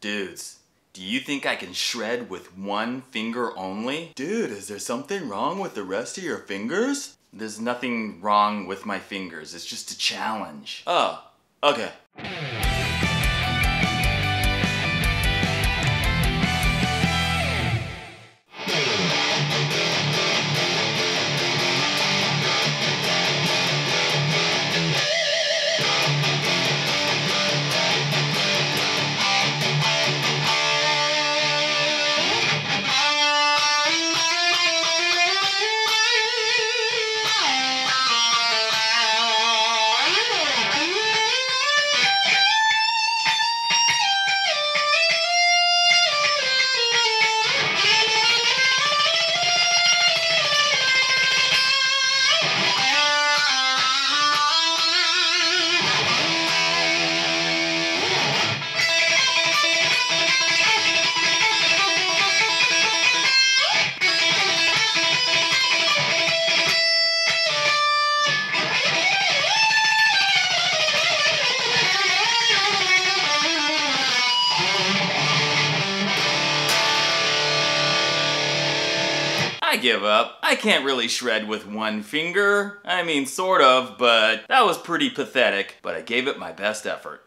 Dudes, do you think I can shred with one finger only? Dude, is there something wrong with the rest of your fingers? There's nothing wrong with my fingers. It's just a challenge. Oh, okay. I give up. I can't really shred with one finger. I mean, sort of, but that was pretty pathetic, but I gave it my best effort.